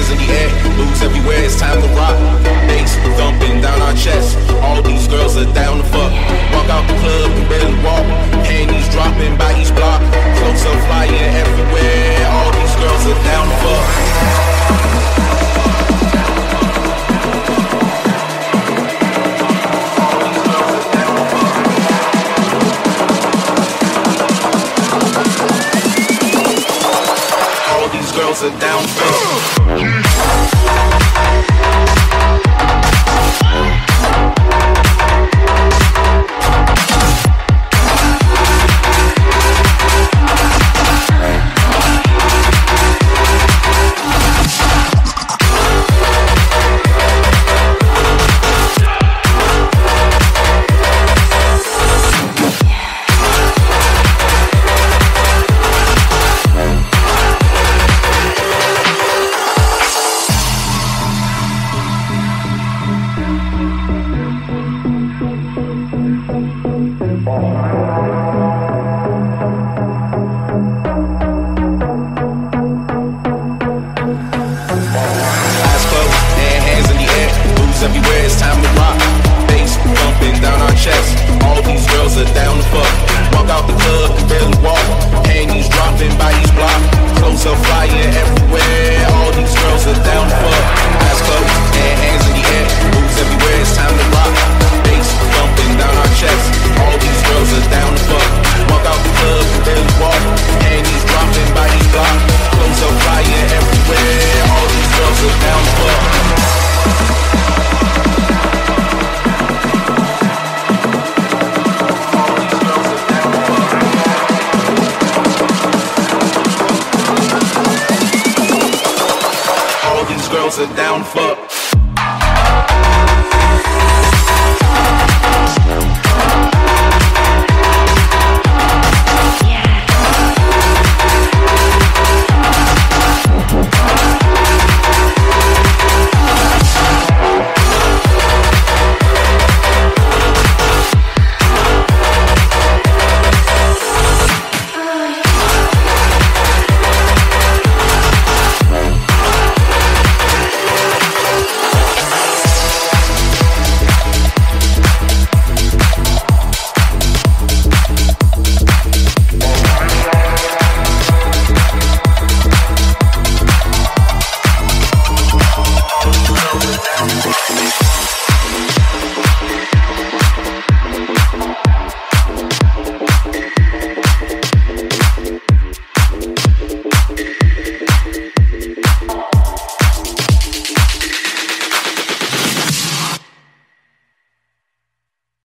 hands in the air, moves everywhere, it's time to rock. Are down for These girls down fuck.